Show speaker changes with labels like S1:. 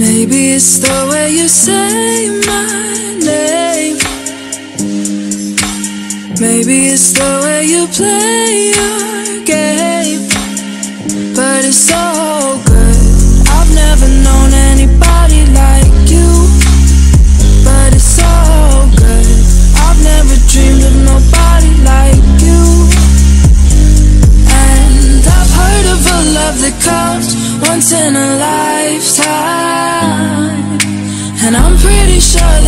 S1: Maybe it's the way you say my name. Maybe it's the way you play your game. But it's all. And I'm pretty sure